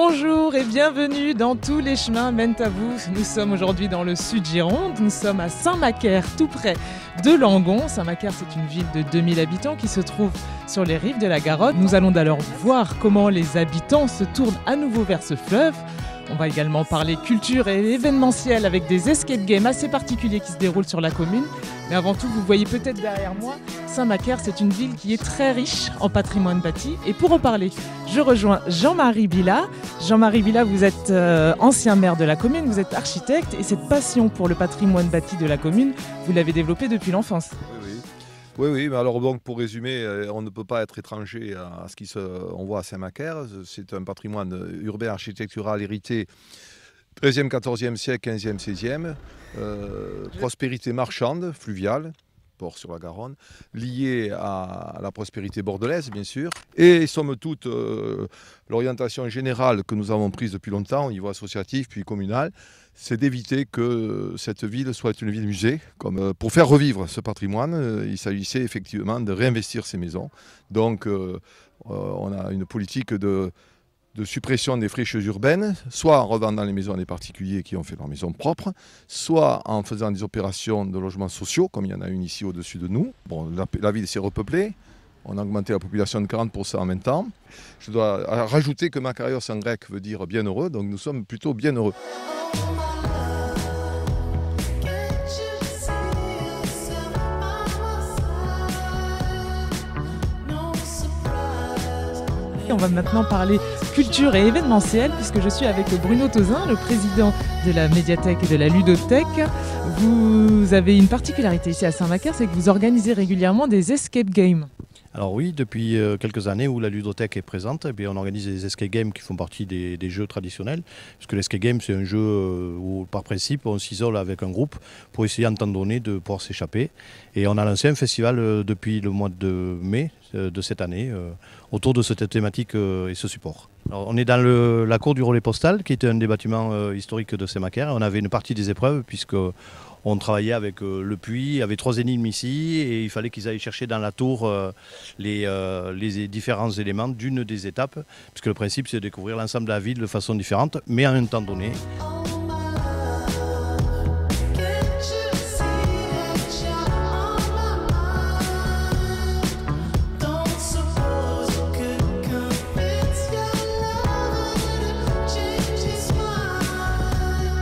Bonjour et bienvenue dans Tous les chemins mènent à vous. Nous sommes aujourd'hui dans le sud Gironde. Nous sommes à Saint-Macaire, tout près de Langon. Saint-Macaire, c'est une ville de 2000 habitants qui se trouve sur les rives de la Garonne. Nous allons alors voir comment les habitants se tournent à nouveau vers ce fleuve. On va également parler culture et événementiel avec des escape games assez particuliers qui se déroulent sur la commune. Mais avant tout, vous voyez peut-être derrière moi, Saint-Macaire, c'est une ville qui est très riche en patrimoine bâti. Et pour en parler, je rejoins Jean-Marie Villa. Jean-Marie Villa, vous êtes euh, ancien maire de la commune, vous êtes architecte et cette passion pour le patrimoine bâti de la commune, vous l'avez développée depuis l'enfance. Oui, oui, mais alors donc pour résumer, euh, on ne peut pas être étranger à ce qu'on voit à Saint-Macaire. C'est un patrimoine urbain architectural hérité 13e, 14e siècle, 15e, 16e. prospérité marchande, fluviale, port sur la Garonne, liée à la prospérité bordelaise, bien sûr. Et somme toute, euh, l'orientation générale que nous avons prise depuis longtemps au niveau associatif puis communal, c'est d'éviter que cette ville soit une ville musée. Comme, euh, pour faire revivre ce patrimoine, euh, il s'agissait effectivement de réinvestir ces maisons. Donc, on a une politique de de suppression des friches urbaines, soit en revendant les maisons à des particuliers qui ont fait leur maison propre, soit en faisant des opérations de logements sociaux, comme il y en a une ici au-dessus de nous. Bon, la, ville s'est repeuplée, on a augmenté la population de 40% en même temps. Je dois rajouter que Makarios en grec veut dire bien heureux, donc nous sommes plutôt bien On va maintenant parler culture et événementiel puisque je suis avec Bruno Tozin, le président de la médiathèque et de la ludothèque. Vous avez une particularité ici à Saint-Macaire, c'est que vous organisez régulièrement des escape games. Alors oui, depuis euh, quelques années où la ludothèque est présente, eh on organise des escape games qui font partie des, jeux traditionnels. Puisque l'escape game, c'est un jeu euh, où, par principe, on s'isole avec un groupe pour essayer en temps donné de pouvoir s'échapper. Et on a lancé un festival euh, depuis le mois de mai de cette année autour de cette thématique et ce support. On est dans la cour du relais postal, qui était un des bâtiments historiques de Sémacaire. On avait une partie des épreuves, puisque on travaillait avec euh, le puits, il y avait trois énigmes ici et il fallait qu'ils aillent chercher dans la tour euh, euh, les, différents éléments d'une des étapes, puisque le principe c'est de découvrir l'ensemble de la ville de façon différente, mais en un temps donné.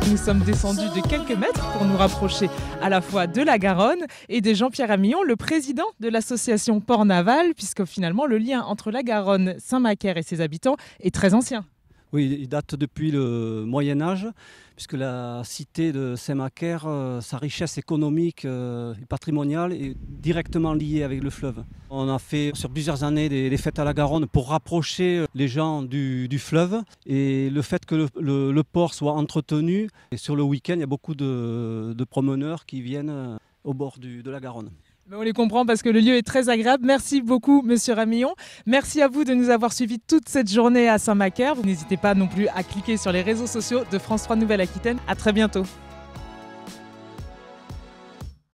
Nous sommes descendus de quelques mètres pour nous rapprocher à la fois de la Garonne et de Jean-Pierre Amillon, le président de l'association Port Naval, puisque finalement le lien entre la Garonne, Saint-Macaire et ses habitants est très ancien. Oui, il date depuis le Moyen Âge, puisque la cité de Saint-Macaire, euh, sa richesse économique euh, et patrimoniale est directement liée avec le fleuve. On a fait sur plusieurs années des, fêtes à la Garonne pour rapprocher euh, les gens du, fleuve et le fait que le, port soit entretenu. Et sur le week-end, il y a beaucoup de, promeneurs qui viennent au bord de la Garonne on les comprend parce que le lieu est très agréable. Merci beaucoup, Monsieur Ramillon. Merci à vous de nous avoir suivis toute cette journée à Saint-Macaire. Vous n'hésitez pas non plus à cliquer sur les réseaux sociaux de France 3 Nouvelle-Aquitaine. À très bientôt.